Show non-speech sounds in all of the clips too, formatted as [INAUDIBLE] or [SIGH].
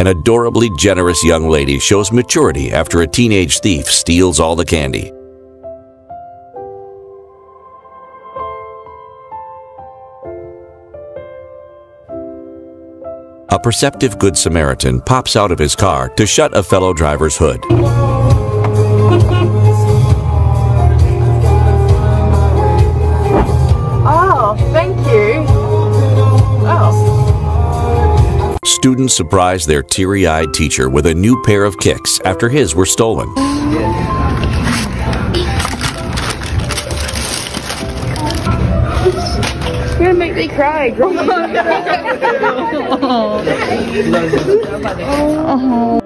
An adorably generous young lady shows maturity after a teenage thief steals all the candy. A perceptive Good Samaritan pops out of his car to shut a fellow driver's hood. Students surprise their teary eyed teacher with a new pair of kicks after his were stolen. You're gonna make me cry.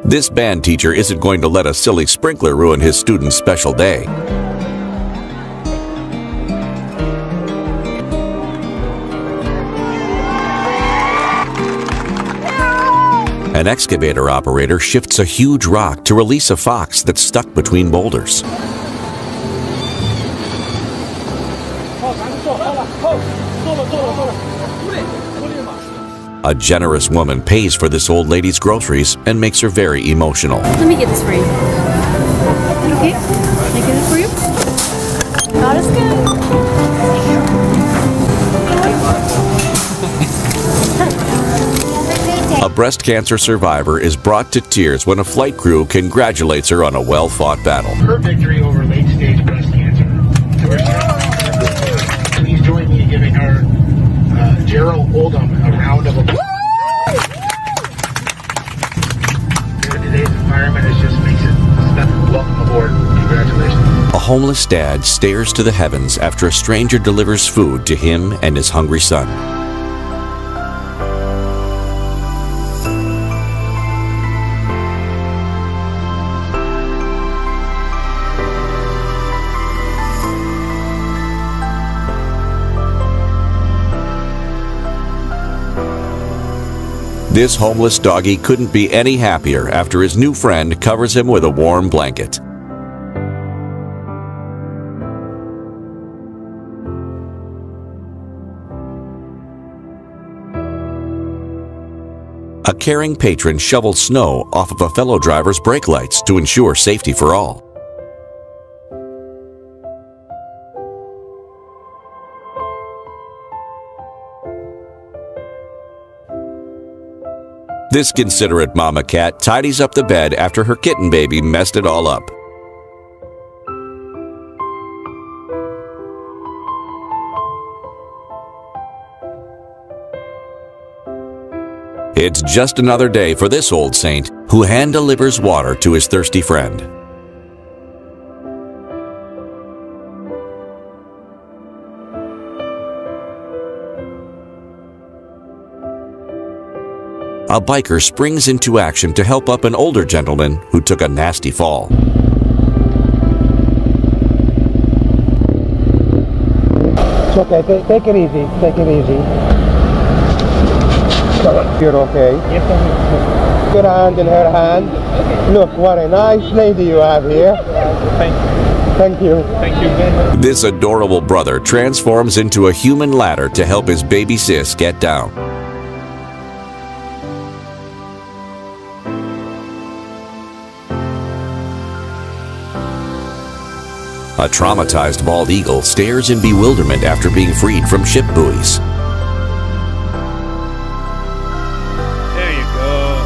This band teacher isn't going to let a silly sprinkler ruin his student's special day. An excavator operator shifts a huge rock to release a fox that's stuck between boulders. A generous woman pays for this old lady's groceries and makes her very emotional. Let me get this for you. Okay? Breast cancer survivor is brought to tears when a flight crew congratulates her on a well fought battle. her victory over late stage breast cancer. Please join me in giving her, uh, Gerald Oldham, a round of applause. Today's environment is just makes it special. Welcome aboard. Congratulations. A homeless dad stares to the heavens after a stranger delivers food to him and his hungry son. This homeless doggy couldn't be any happier after his new friend covers him with a warm blanket. A caring patron shovels snow off of a fellow driver's brake lights to ensure safety for all. This considerate mama cat tidies up the bed after her kitten baby messed it all up. It's just another day for this old saint who hand delivers water to his thirsty friend. A biker springs into action to help up an older gentleman who took a nasty fall. It's okay. Take, take it easy. Take it easy. You're okay. Good hand in her hand. Look, what a nice lady you have here. Thank you. Thank you. This adorable brother transforms into a human ladder to help his baby sis get down. A traumatized bald eagle stares in bewilderment after being freed from ship buoys. There you go.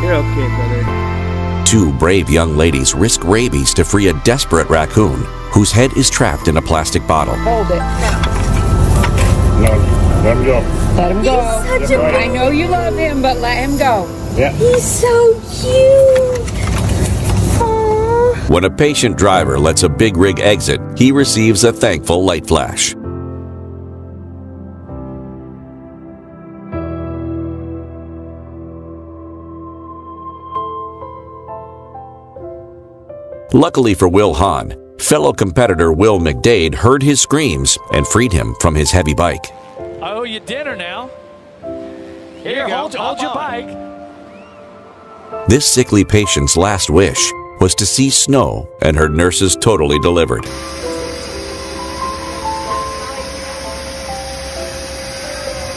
[LAUGHS] You're okay, brother. Two brave young ladies risk rabies to free a desperate raccoon whose head is trapped in a plastic bottle. Hold it. Let him go. Let him go. Such a, I know you love him, but let him go. Yeah. he's so cute. Aww. When a patient driver lets a big rig exit, he receives a thankful light flash. Luckily for Will Hahn, fellow competitor Will McDade heard his screams and freed him from his heavy bike. I owe you dinner now. Here, Here you. Hold, hold your bike. This sickly patient's last wish was to see snow, and her nurses totally delivered.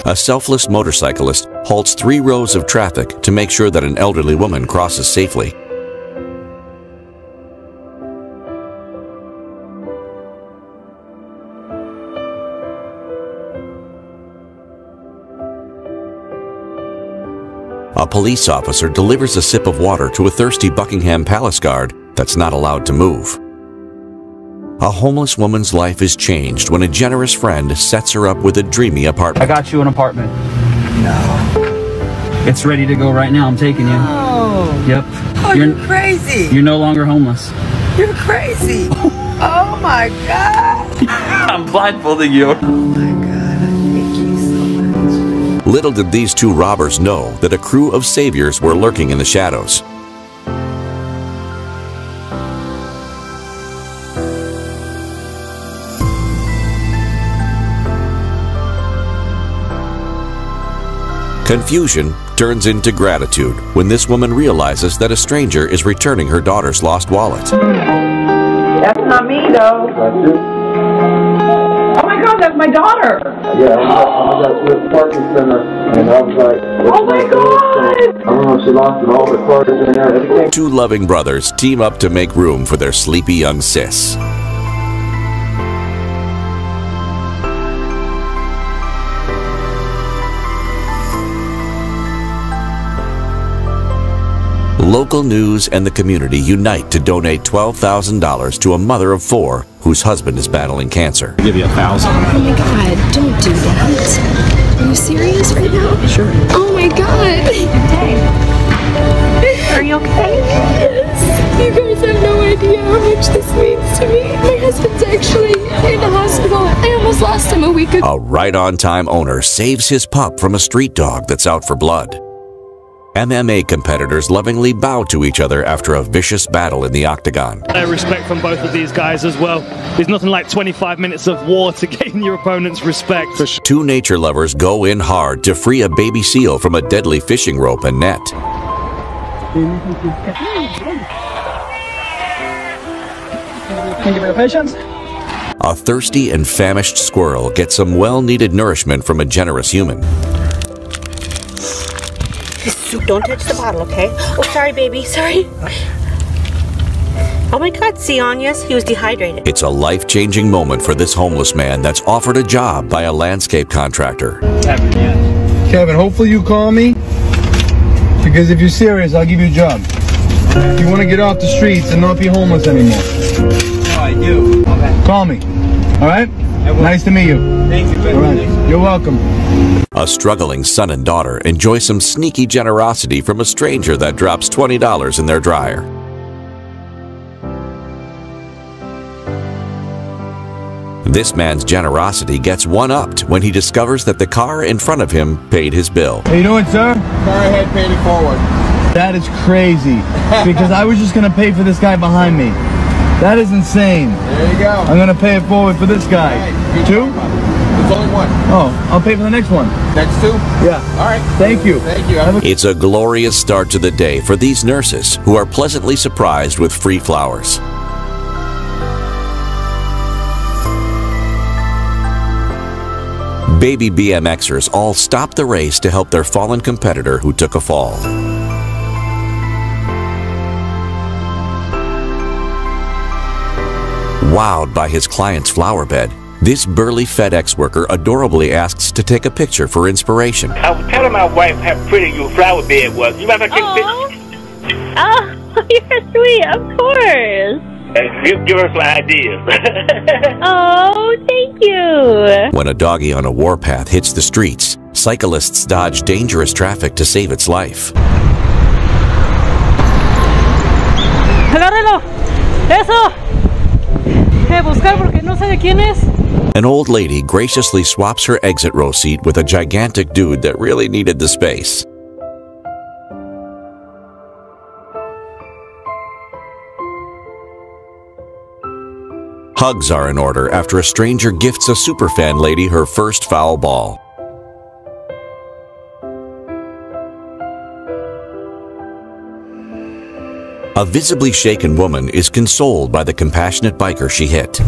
A selfless motorcyclist halts three rows of traffic to make sure that an elderly woman crosses safely. A police officer delivers a sip of water to a thirsty Buckingham Palace guard that's not allowed to move. A homeless woman's life is changed when a generous friend sets her up with a dreamy apartment. I got you an apartment. No. It's ready to go right now. I'm taking you. Oh, Yep. oh You're you're crazy. you're no longer homeless. You're crazy. [LAUGHS] oh my God. I'm blindfolding you. Oh Little did these two robbers know that a crew of saviors were lurking in the shadows. Confusion turns into gratitude when this woman realizes that a stranger is returning her daughter's lost wallet. That's not me, though. Oh my God, that's my daughter. Yeah, I got to the parking center, and I was like, Oh my God. I don't know if she lost it, all the cards in there, everything. Two loving brothers team up to make room for their sleepy young sis. Local news and the community unite to donate $12,000 to a mother of four whose husband is battling cancer. I'll Give you a thousand. Oh my god, don't do that. Are you serious right now? Sure. Oh my god. Are you okay? Yes. You guys have no idea how much this means to me. My husband's actually in the hospital. I almost lost him a week ago. A right on time owner saves his pup from a street dog that's out for blood. MMA competitors lovingly bow to each other after a vicious battle in the octagon. Uh, respect from both of these guys as well. There's nothing like 25 minutes of war to [LAUGHS] gain your opponent's respect. Two nature lovers go in hard to free a baby seal from a deadly fishing rope and net. Thank you for your patience. A thirsty and famished squirrel gets some well needed nourishment from a generous human. Don't touch the bottle, okay? Oh, sorry, baby. Sorry. Oh my God, see Anya's? He was dehydrated. It's a life changing moment for this homeless man that's offered a job by a landscape contractor. Kevin, yes. Kevin, hopefully you call me, because if you're serious, I'll give you a job. If you want to get off the streets and not be homeless anymore. Oh, I do. Okay. Call me. All right? Nice to meet you. Thank you. All right. You're welcome. A struggling son and daughter enjoy some sneaky generosity from a stranger that drops $20 in their dryer. This man's generosity gets one upped when he discovers that the car in front of him paid his bill. How you doing, sir? Car ahead, paid it forward. That is crazy. [LAUGHS] because I was just gonna pay for this guy behind me. That is insane. There you go. I'm gonna pay it forward for this guy. Hey, Two? It's only one. Oh, I'll pay for the next one. Next two? Yeah. All right. Thank you. Thank you. A- It's a glorious start to the day for these nurses who are pleasantly surprised with free flowers. Baby BMXers all stop the race to help their fallen competitor who took a fall. Wowed by his client's flower bed, this burly FedEx worker adorably asks to take a picture for inspiration. I was telling my wife how pretty your flower bed was. You mind if I take a picture? Oh, [LAUGHS] you're sweet, of course. Uh, Give, give her some ideas. [LAUGHS] Oh, thank you. When a doggy on a warpath hits the streets, cyclists dodge dangerous traffic to save its life. ¡Agárrelo! ¡Eso! Buscar porque no sé de quién es. An old lady graciously swaps her exit row seat with a gigantic dude that really needed the space. Hugs are in order after a stranger gifts a superfan lady her first foul ball. A visibly shaken woman is consoled by the compassionate biker she hit.